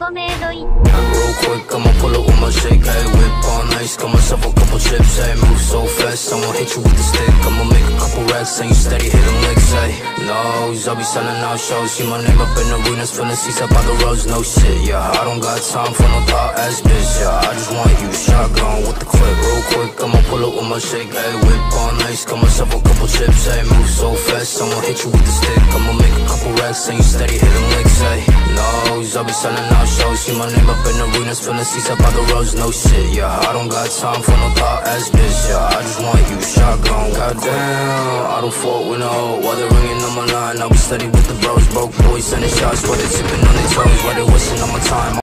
ゴメイドイ Real quick, I'ma pull up with my shake, hey Whip on ice, got myself a couple chips, hey Move so fast, I'ma hit you with the stick I'ma make a couple racks, and you steady hitting licks, hey Nose, I'll be selling out shows See my name up in arenas, filling seats up by the roads, no shit, yeah I don't got time for no thought ass bitch, yeah I just want you shotgun with the clip Real quick, I'ma pull up with my shake, hey Whip on ice, got myself a couple chips, hey Move so fast, I'ma hit you with the stick I'ma make a couple racks, and you steady hitting licks, hey Nose, I'll be selling out shows. See my name up in the arenas, filling seats up by the roads, no shit, yeah. I don't got time for no thought ass bitch, yeah. I just want you shotgun, goddamn I don't fuck with no, while they're ringing on my line I'll be steady with the bros, broke boys sending shots While they tipping on their toes, while they wasting on my time